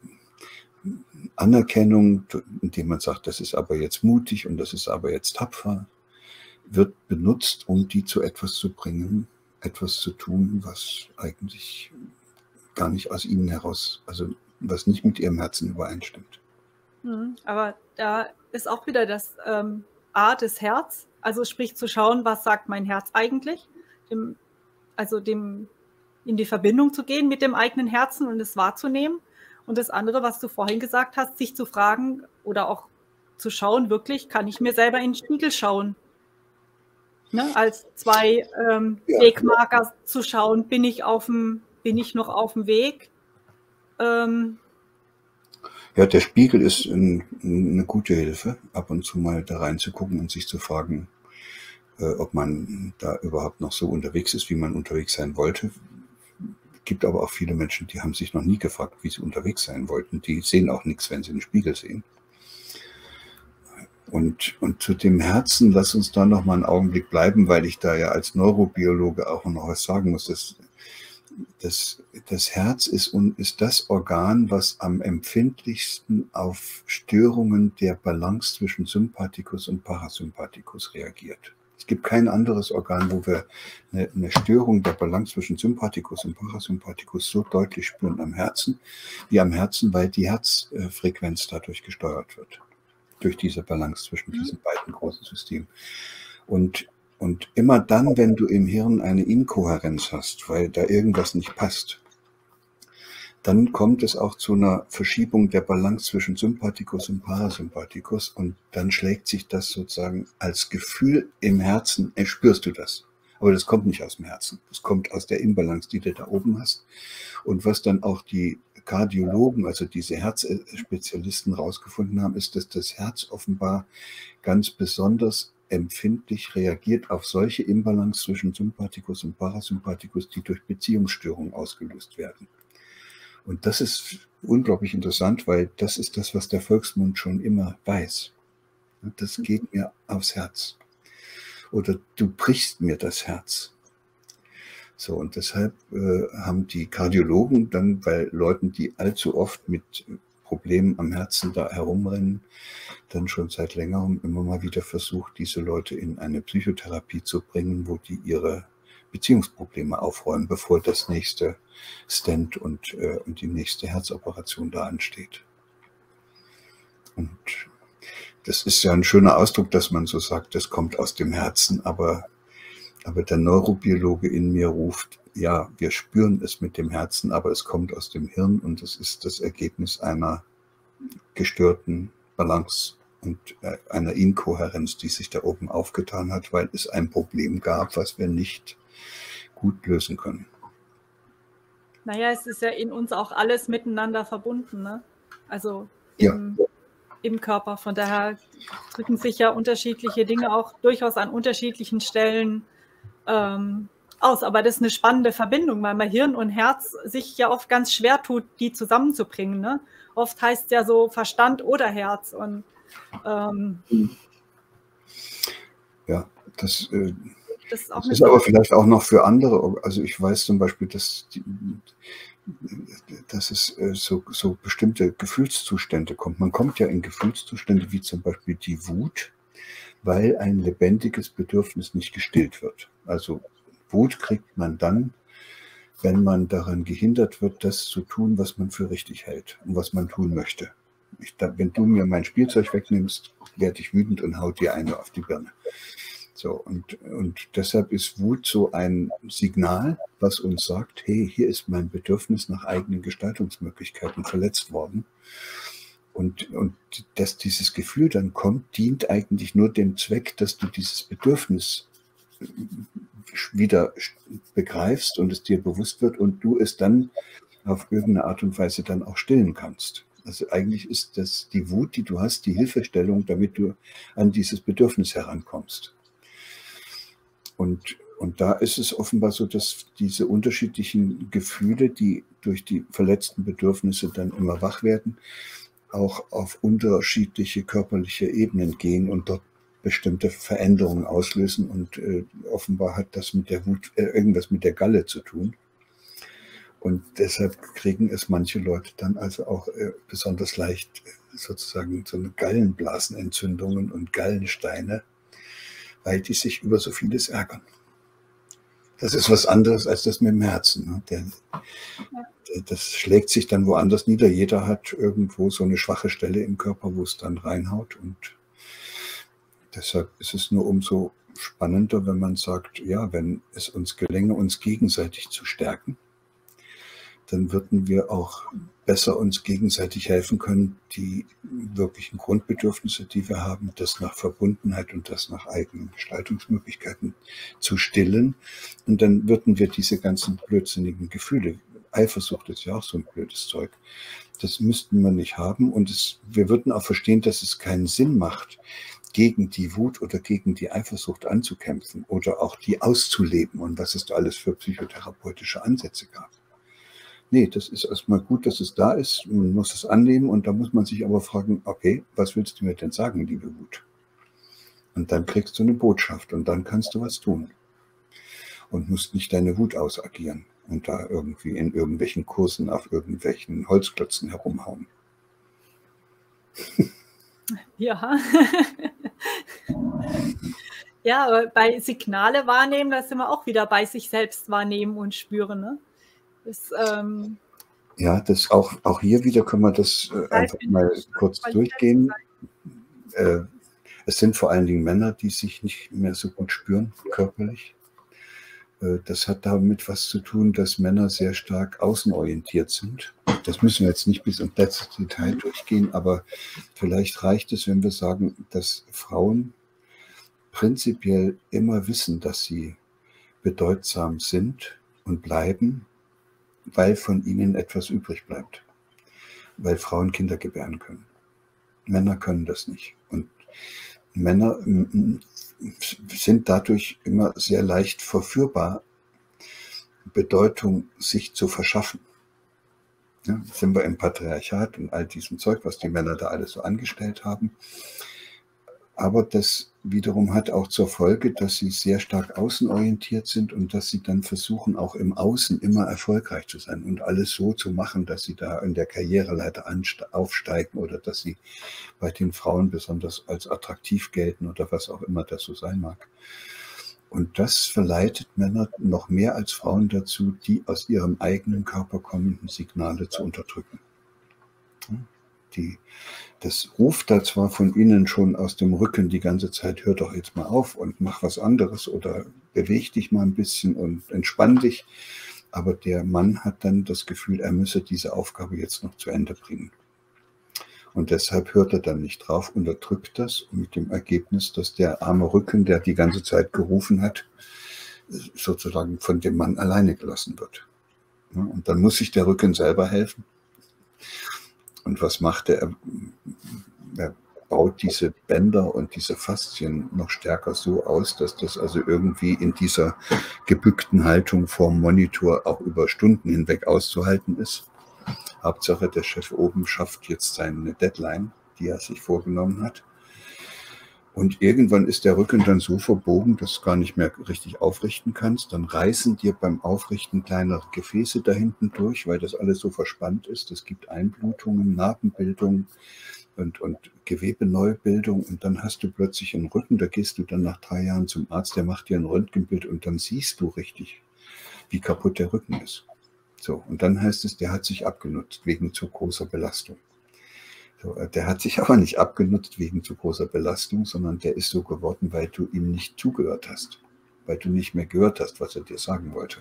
Anerkennung, indem man sagt, das ist aber jetzt mutig und das ist aber jetzt tapfer, wird benutzt, um die zu etwas zu bringen, etwas zu tun, was eigentlich gar nicht aus ihnen heraus, also was nicht mit ihrem Herzen übereinstimmt. Mhm. Aber da ist auch wieder das ähm, A des Herz, also sprich zu schauen, was sagt mein Herz eigentlich, dem, also dem in die Verbindung zu gehen mit dem eigenen Herzen und es wahrzunehmen. Und das andere, was du vorhin gesagt hast, sich zu fragen oder auch zu schauen, wirklich, kann ich mir selber in den Spiegel schauen? Ne, als zwei ähm, ja. Wegmarker zu schauen, bin ich auf dem, bin ich noch auf dem Weg? Ähm, ja, der Spiegel ist ein, eine gute Hilfe, ab und zu mal da reinzugucken und sich zu fragen, äh, ob man da überhaupt noch so unterwegs ist, wie man unterwegs sein wollte. Gibt aber auch viele Menschen, die haben sich noch nie gefragt, wie sie unterwegs sein wollten. Die sehen auch nichts, wenn sie den Spiegel sehen. Und, und zu dem Herzen, lass uns da noch mal einen Augenblick bleiben, weil ich da ja als Neurobiologe auch noch was sagen muss. Das, das, das Herz ist, ist das Organ, was am empfindlichsten auf Störungen der Balance zwischen Sympathikus und Parasympathikus reagiert. Es gibt kein anderes Organ, wo wir eine, eine, Störung der Balance zwischen Sympathikus und Parasympathikus so deutlich spüren am Herzen, wie am Herzen, weil die Herzfrequenz dadurch gesteuert wird. Durch diese Balance zwischen mhm. diesen beiden großen Systemen. Und, und immer dann, wenn du im Hirn eine Inkohärenz hast, weil da irgendwas nicht passt, dann kommt es auch zu einer Verschiebung der Balance zwischen Sympathikus und Parasympathikus und dann schlägt sich das sozusagen als Gefühl im Herzen, äh, spürst du das. Aber das kommt nicht aus dem Herzen. Das kommt aus der Imbalance, die du da oben hast. Und was dann auch die Kardiologen, also diese Herzspezialisten rausgefunden haben, ist, dass das Herz offenbar ganz besonders empfindlich reagiert auf solche Imbalance zwischen Sympathikus und Parasympathikus, die durch Beziehungsstörungen ausgelöst werden. Und das ist unglaublich interessant, weil das ist das, was der Volksmund schon immer weiß. Das mhm. geht mir aufs Herz. Oder du brichst mir das Herz. So, und deshalb äh, haben die Kardiologen dann bei Leuten, die allzu oft mit Problemen am Herzen da herumrennen, dann schon seit längerem immer mal wieder versucht, diese Leute in eine Psychotherapie zu bringen, wo die ihre Beziehungsprobleme aufräumen, bevor das nächste Stent und, äh, und die nächste Herzoperation da ansteht. Und das ist ja ein schöner Ausdruck, dass man so sagt, das kommt aus dem Herzen, aber, aber der Neurobiologe in mir ruft, ja, wir spüren es mit dem Herzen, aber es kommt aus dem Hirn und es ist das Ergebnis einer gestörten Balance und äh, einer Inkohärenz, die sich da oben aufgetan hat, weil es ein Problem gab, was wir nicht gut lösen können. Naja, es ist ja in uns auch alles miteinander verbunden, ne? Also im, ja. im Körper. Von daher drücken sich ja unterschiedliche Dinge auch durchaus an unterschiedlichen Stellen ähm, aus. Aber das ist eine spannende Verbindung, weil man Hirn und Herz sich ja oft ganz schwer tut, die zusammenzubringen. Ne? Oft heißt es ja so Verstand oder Herz. Und ähm, ja, das äh, das ist, das ist aber vielleicht auch noch für andere. Also ich weiß zum Beispiel, dass, die, dass es äh, so, so bestimmte Gefühlszustände kommt. Man kommt ja in Gefühlszustände wie zum Beispiel die Wut, weil ein lebendiges Bedürfnis nicht gestillt wird. Also Wut kriegt man dann, wenn man daran gehindert wird, das zu tun, was man für richtig hält und was man tun möchte. Ich, wenn du mir mein Spielzeug wegnimmst, werde ich wütend und haut dir eine auf die Birne. So, und, und deshalb ist Wut so ein Signal, was uns sagt, hey, hier ist mein Bedürfnis nach eigenen Gestaltungsmöglichkeiten verletzt worden. Und, und dass dieses Gefühl dann kommt, dient eigentlich nur dem Zweck, dass du dieses Bedürfnis wieder begreifst und es dir bewusst wird und du es dann auf irgendeine Art und Weise dann auch stillen kannst. Also eigentlich ist das die Wut, die du hast, die Hilfestellung, damit du an dieses Bedürfnis herankommst. Und, Und da ist es offenbar so, dass diese unterschiedlichen Gefühle, die durch die verletzten Bedürfnisse dann immer wach werden, auch auf unterschiedliche körperliche Ebenen gehen und dort bestimmte Veränderungen auslösen. Und äh, offenbar hat das mit der Wut äh, irgendwas mit der Galle zu tun. Und deshalb kriegen es manche Leute dann also auch äh, besonders leicht äh, sozusagen so eine Gallenblasenentzündungen und Gallensteine, weil die sich über so vieles ärgern. Das ist was anderes als das mit dem Herzen. Ne? Der, der, das schlägt sich dann woanders nieder. Jeder hat irgendwo so eine schwache Stelle im Körper, wo es dann reinhaut. Und deshalb ist es nur umso spannender, wenn man sagt, ja, wenn es uns gelänge, uns gegenseitig zu stärken, dann würden wir auch besser uns gegenseitig helfen können, die wirklichen Grundbedürfnisse, die wir haben, das nach Verbundenheit und das nach eigenen Gestaltungsmöglichkeiten zu stillen. Und dann würden wir diese ganzen blödsinnigen Gefühle, Eifersucht ist ja auch so ein blödes Zeug, das müssten wir nicht haben. Und es, wir würden auch verstehen, dass es keinen Sinn macht, gegen die Wut oder gegen die Eifersucht anzukämpfen oder auch die auszuleben und was es da alles für psychotherapeutische Ansätze gab. Nee, das ist erstmal gut, dass es da ist. Man muss es annehmen und da muss man sich aber fragen, okay, was willst du mir denn sagen, liebe Wut? Und dann kriegst du eine Botschaft und dann kannst du was tun. Und musst nicht deine Wut ausagieren und da irgendwie in irgendwelchen Kursen auf irgendwelchen Holzklötzen herumhauen. Ja. ja, aber bei Signale wahrnehmen, da sind wir auch wieder bei sich selbst wahrnehmen und spüren. Ne? Das, ähm, ja, das auch, auch hier wieder können wir das äh, einfach mal kurz durchgehen. Äh, es sind vor allen Dingen Männer, die sich nicht mehr so gut spüren, körperlich. Äh, das hat damit was zu tun, dass Männer sehr stark außenorientiert sind. Das müssen wir jetzt nicht bis ins letzte Detail durchgehen, aber vielleicht reicht es, wenn wir sagen, dass Frauen prinzipiell immer wissen, dass sie bedeutsam sind und bleiben weil von ihnen etwas übrig bleibt. Weil Frauen Kinder gebären können. Männer können das nicht. Und Männer sind dadurch immer sehr leicht verführbar, Bedeutung sich zu verschaffen. Ja, sind wir im Patriarchat und all diesem Zeug, was die Männer da alles so angestellt haben. Aber das wiederum hat auch zur Folge, dass sie sehr stark außenorientiert sind und dass sie dann versuchen, auch im Außen immer erfolgreich zu sein und alles so zu machen, dass sie da in der Karriereleiter aufsteigen oder dass sie bei den Frauen besonders als attraktiv gelten oder was auch immer das so sein mag. Und das verleitet Männer noch mehr als Frauen dazu, die aus ihrem eigenen Körper kommenden Signale zu unterdrücken. Die das ruft da zwar von innen schon aus dem Rücken die ganze Zeit, hör doch jetzt mal auf und mach was anderes oder beweg dich mal ein bisschen und entspann dich. Aber der Mann hat dann das Gefühl, er müsse diese Aufgabe jetzt noch zu Ende bringen. Und deshalb hört er dann nicht drauf, unterdrückt das mit dem Ergebnis, dass der arme Rücken, der die ganze Zeit gerufen hat, sozusagen von dem Mann alleine gelassen wird. Und dann muss sich der Rücken selber helfen. Und was macht er? Er baut diese Bänder und diese Faszien noch stärker so aus, dass das also irgendwie in dieser gebückten Haltung vorm Monitor auch über Stunden hinweg auszuhalten ist. Hauptsache, der Chef oben schafft jetzt seine Deadline, die er sich vorgenommen hat. Und irgendwann ist der Rücken dann so verbogen, dass du gar nicht mehr richtig aufrichten kannst. Dann reißen dir beim Aufrichten kleinere Gefäße da hinten durch, weil das alles so verspannt ist. Es gibt Einblutungen, Narbenbildung und, und Gewebeneubildung. Und dann hast du plötzlich einen Rücken. Da gehst du dann nach drei Jahren zum Arzt, der macht dir ein Röntgenbild und dann siehst du richtig, wie kaputt der Rücken ist. So, und dann heißt es, der hat sich abgenutzt wegen zu großer Belastung. Äh, der hat sich aber nicht abgenutzt wegen zu großer Belastung, sondern der ist so geworden, weil du ihm nicht zugehört hast, weil du nicht mehr gehört hast, was er dir sagen wollte.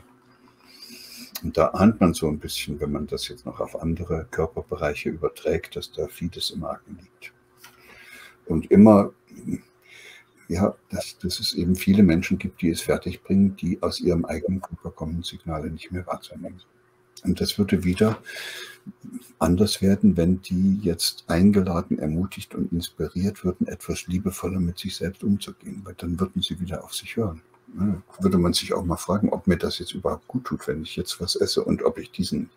Und da ahnt man so ein bisschen, wenn man das jetzt noch auf andere Körperbereiche überträgt, dass da vieles im Argen liegt. Und immer, ja, dass, dass es eben viele Menschen gibt, die es fertigbringen, die aus ihrem eigenen Körper kommenden Signale nicht mehr wahrzunehmen. Und das würde wieder anders werden, wenn die jetzt eingeladen, ermutigt und inspiriert würden, etwas liebevoller mit sich selbst umzugehen, weil dann würden sie wieder auf sich hören würde man sich auch mal fragen, ob mir das jetzt überhaupt gut tut, wenn ich jetzt was esse und ob ich diesen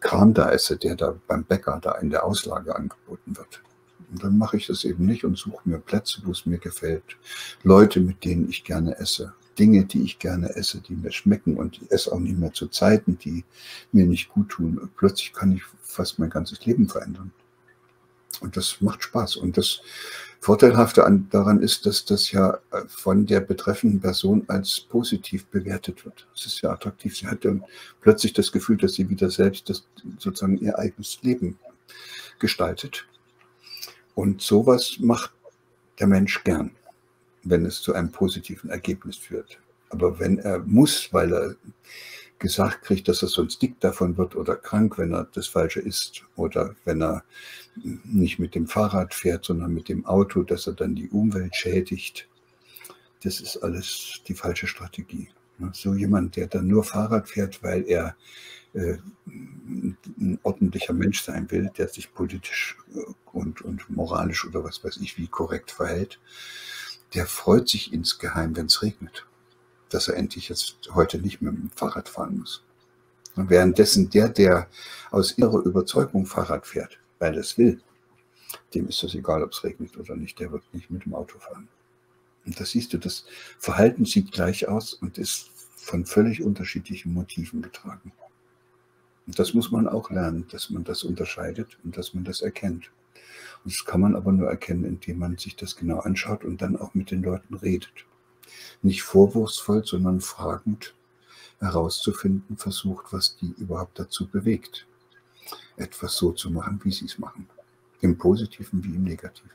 Kram da esse, der da beim Bäcker da in der Auslage angeboten wird. Und dann mache ich das eben nicht und suche mir Plätze, wo es mir gefällt. Leute, mit denen ich gerne esse. Dinge, die ich gerne esse, die mir schmecken und ich esse auch nicht mehr zu Zeiten, die mir nicht gut tun. Und plötzlich kann ich fast mein ganzes Leben verändern. Und das macht Spaß. Und das Vorteilhafte an, daran ist, dass das ja äh, von der betreffenden Person als positiv bewertet wird. Es ist ja attraktiv. Sie hat dann plötzlich das Gefühl, dass sie wieder selbst das, sozusagen ihr eigenes Leben gestaltet. Und sowas macht der Mensch gern, wenn es zu einem positiven Ergebnis führt. Aber wenn er muss, weil er gesagt kriegt, dass er sonst dick davon wird oder krank, wenn er das Falsche isst oder wenn er nicht mit dem Fahrrad fährt, sondern mit dem Auto, dass er dann die Umwelt schädigt. Das ist alles die falsche Strategie. So jemand, der dann nur Fahrrad fährt, weil er äh, ein ordentlicher Mensch sein will, der sich politisch und, und moralisch oder was weiß ich wie korrekt verhält, der freut sich insgeheim, wenn es regnet dass er endlich jetzt heute nicht mit dem Fahrrad fahren muss. Und währenddessen der, der aus ihrer Überzeugung Fahrrad fährt, weil es will, dem ist es egal, ob es regnet oder nicht, der wird nicht mit dem Auto fahren. Und da siehst du, das Verhalten sieht gleich aus und ist von völlig unterschiedlichen Motiven getragen. Und das muss man auch lernen, dass man das unterscheidet und dass man das erkennt. Das kann man aber nur erkennen, indem man sich das genau anschaut und dann auch mit den Leuten redet nicht vorwurfsvoll, sondern fragend herauszufinden versucht, was die überhaupt dazu bewegt, etwas so zu machen, wie sie es machen. Im Positiven wie im Negativen.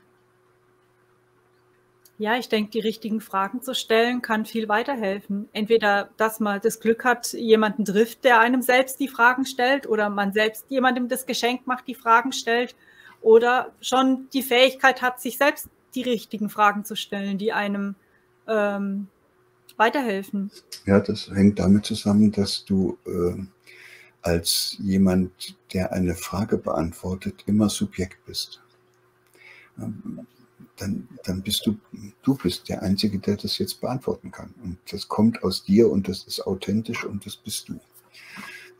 Ja, ich denke, die richtigen Fragen zu stellen, kann viel weiterhelfen. Entweder, dass man das Glück hat, jemanden trifft, der einem selbst die Fragen stellt, oder man selbst jemandem das Geschenk macht, die Fragen stellt, oder schon die Fähigkeit hat, sich selbst die richtigen Fragen zu stellen, die einem ähm, weiterhelfen? Ja, das hängt damit zusammen, dass du äh, als jemand, der eine Frage beantwortet, immer Subjekt bist. Ähm, dann, dann bist du, du bist der Einzige, der das jetzt beantworten kann. Und das kommt aus dir und das ist authentisch und das bist du.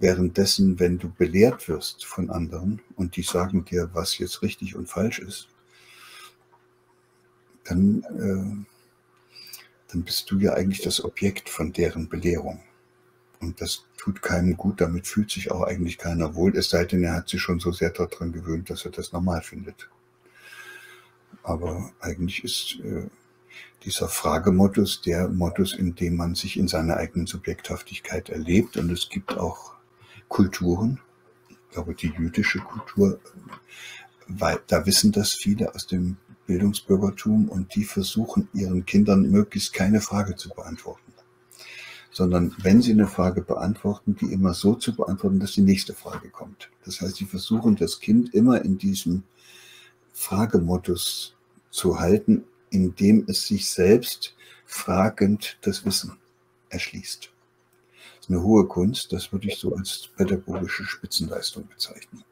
Währenddessen, wenn du belehrt wirst von anderen und die sagen dir, was jetzt richtig und falsch ist, dann äh, dann bist du ja eigentlich das Objekt von deren Belehrung. Und das tut keinem gut, damit fühlt sich auch eigentlich keiner wohl, es sei denn, er hat sich schon so sehr daran gewöhnt, dass er das normal findet. Aber eigentlich ist äh, dieser Fragemodus der Modus, in dem man sich in seiner eigenen Subjekthaftigkeit erlebt. Und es gibt auch Kulturen, ich glaube die jüdische Kultur, weil da wissen das viele aus dem Bildungsbürgertum und die versuchen ihren Kindern möglichst keine Frage zu beantworten, sondern wenn sie eine Frage beantworten, die immer so zu beantworten, dass die nächste Frage kommt. Das heißt, sie versuchen das Kind immer in diesem Fragemodus zu halten, indem es sich selbst fragend das Wissen erschließt. Ist eine hohe Kunst, das würde ich so als pädagogische Spitzenleistung bezeichnen.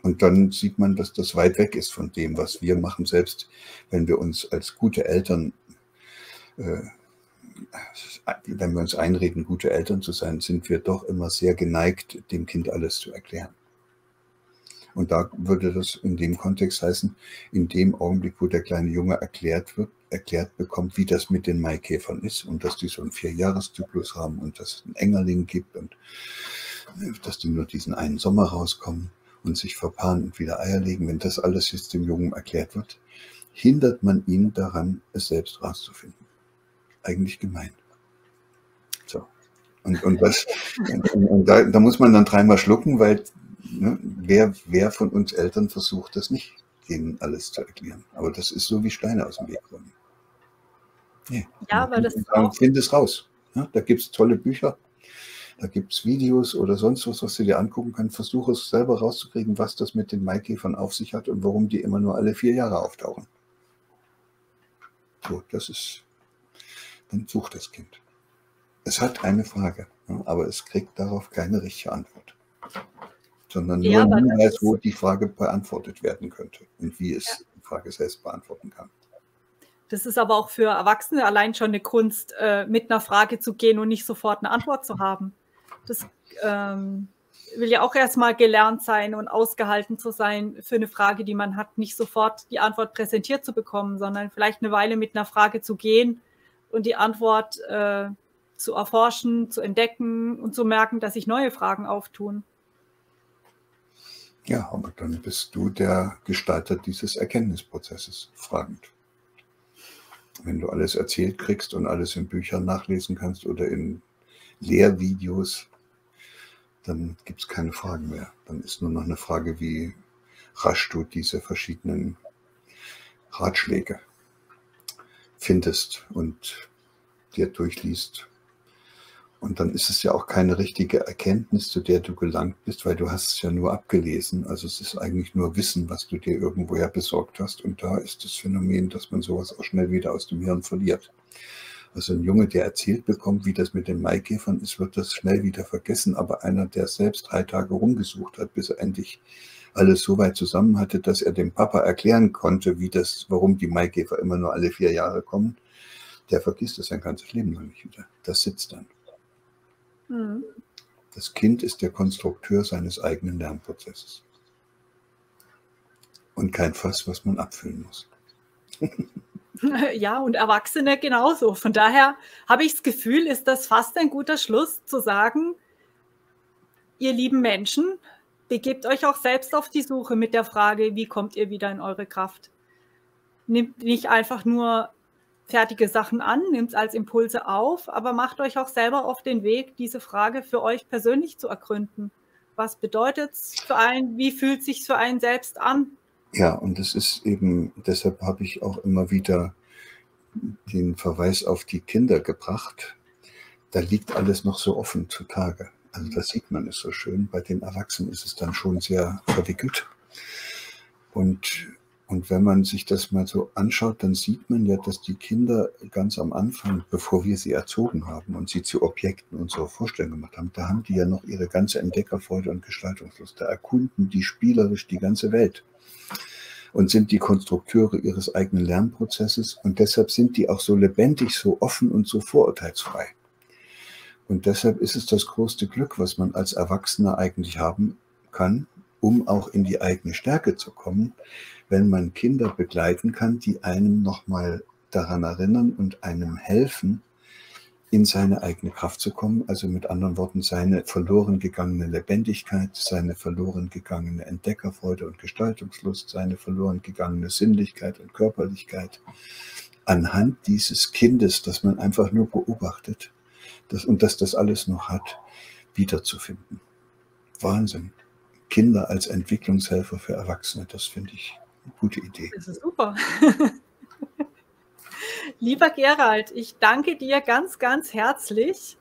Und dann sieht man, dass das weit weg ist von dem, was wir machen, selbst wenn wir uns als gute Eltern, äh, wenn wir uns einreden, gute Eltern zu sein, sind wir doch immer sehr geneigt, dem Kind alles zu erklären. Und da würde das in dem Kontext heißen, in dem Augenblick, wo der kleine Junge erklärt wird, erklärt bekommt, wie das mit den Maikäfern ist und dass die so einen Vierjahreszyklus haben und dass es einen Engerling gibt und äh, dass die nur diesen einen Sommer rauskommen und sich verpaaren und wieder Eier legen, wenn das alles jetzt dem Jungen erklärt wird, hindert man ihn daran, es selbst rauszufinden. Eigentlich gemein. So. Und, und, das, und, und da, da, muss man dann dreimal schlucken, weil ne, wer, wer von uns Eltern versucht das nicht, denen alles zu erklären. Aber das ist so wie Steine aus dem Weg räumen. Nee. Ja, aber das sagen, Find es raus. Ja, da gibt es tolle Bücher, da gibt es Videos oder sonst was, was du dir angucken kannst. Versuche es selber rauszukriegen, was das mit den Maikäfern auf sich hat und warum die immer nur alle vier Jahre auftauchen. So, das ist, dann sucht das Kind. Es hat eine Frage, aber es kriegt darauf keine richtige Antwort. Sondern nur ja, Hinweis, wo die Frage beantwortet werden könnte und wie es ja. die Frage selbst beantworten kann. Das ist aber auch für Erwachsene allein schon eine Kunst, äh, mit einer Frage zu gehen und nicht sofort eine Antwort zu haben. Das ähm, will ja auch erstmal gelernt sein und ausgehalten zu sein für eine Frage, die man hat, nicht sofort die Antwort präsentiert zu bekommen, sondern vielleicht eine Weile mit einer Frage zu gehen und die Antwort äh, zu erforschen, zu entdecken und zu merken, dass sich neue Fragen auftun. Ja, aber dann bist du der Gestalter dieses Erkenntnisprozesses, fragend. Wenn du alles erzählt kriegst und alles in Büchern nachlesen kannst oder in Lehrvideos, dann gibt es keine Fragen mehr. Dann ist nur noch eine Frage, wie rasch du diese verschiedenen Ratschläge findest und dir durchliest und dann ist es ja auch keine richtige Erkenntnis, zu der du gelangt bist, weil du hast es ja nur abgelesen. Also es ist eigentlich nur Wissen, was du dir irgendwoher besorgt hast. Und da ist das Phänomen, dass man sowas auch schnell wieder aus dem Hirn verliert. Also ein Junge, der erzählt bekommt, wie das mit den Maikäfern ist, wird das schnell wieder vergessen. Aber einer, der selbst drei Tage rumgesucht hat, bis er endlich alles so weit zusammen hatte, dass er dem Papa erklären konnte, wie das, warum die Maikäfer immer nur alle vier Jahre kommen, der vergisst das sein ganzes Leben noch nicht wieder. Das sitzt dann. Mhm. Das Kind ist der Konstrukteur seines eigenen Lernprozesses. Und kein Fass, was man abfüllen muss. Ja, und Erwachsene genauso. Von daher habe ich das Gefühl, ist das fast ein guter Schluss zu sagen, ihr lieben Menschen, begebt euch auch selbst auf die Suche mit der Frage, wie kommt ihr wieder in eure Kraft. Nimmt nicht einfach nur fertige Sachen an, nimmt es als Impulse auf, aber macht euch auch selber auf den Weg, diese Frage für euch persönlich zu ergründen. Was bedeutet es für einen? Wie fühlt es sich für einen selbst an? Ja, und es ist eben, deshalb habe ich auch immer wieder den Verweis auf die Kinder gebracht. Da liegt alles noch so offen zutage. Also das sieht man es so schön. Bei den Erwachsenen ist es dann schon sehr verwickelt. Und und wenn man sich das mal so anschaut, dann sieht man ja, dass die Kinder ganz am Anfang, bevor wir sie erzogen haben und sie zu Objekten unserer Vorstellung gemacht haben, da haben die ja noch ihre ganze Entdeckerfreude und Gestaltungslust. Da erkunden die spielerisch die ganze Welt und sind die Konstrukteure ihres eigenen Lernprozesses. Und deshalb sind die auch so lebendig, so offen und so vorurteilsfrei. Und deshalb ist es das größte Glück, was man als Erwachsener eigentlich haben kann, um auch in die eigene Stärke zu kommen, wenn man Kinder begleiten kann, die einem nochmal daran erinnern und einem helfen, in seine eigene Kraft zu kommen. Also mit anderen Worten, seine verloren gegangene Lebendigkeit, seine verloren gegangene Entdeckerfreude und Gestaltungslust, seine verloren gegangene Sinnlichkeit und Körperlichkeit anhand dieses Kindes, das man einfach nur beobachtet das, und das das alles noch hat, wiederzufinden. Wahnsinn. Kinder als Entwicklungshelfer für Erwachsene, das finde ich gute Idee. Das ist super. Lieber Gerald, ich danke dir ganz, ganz herzlich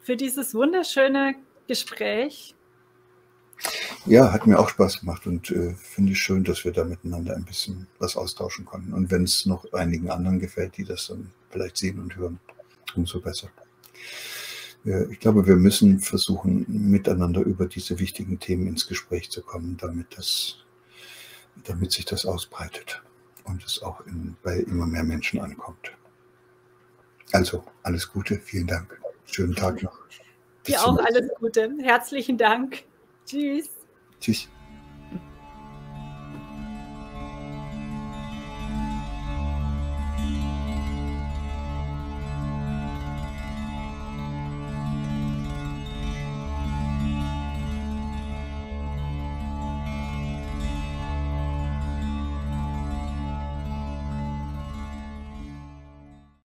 für dieses wunderschöne Gespräch. Ja, hat mir auch Spaß gemacht und äh, finde ich schön, dass wir da miteinander ein bisschen was austauschen konnten. Und wenn es noch einigen anderen gefällt, die das dann vielleicht sehen und hören, umso besser. Ich glaube, wir müssen versuchen, miteinander über diese wichtigen Themen ins Gespräch zu kommen, damit, das, damit sich das ausbreitet und es auch in, bei immer mehr Menschen ankommt. Also, alles Gute, vielen Dank. Schönen Tag noch. Dir auch alles Gute. Herzlichen Dank. Tschüss. Tschüss.